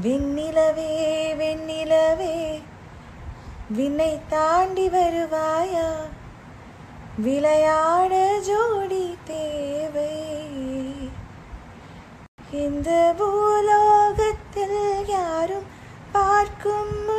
விண்ணிலவே வெண்ணிலவே. விண்ணை தாண்டி வருவாயா? விளையாட ஜோடி தேவை. இந்த பூலோகத்தில் யாரும் பார்க்கும்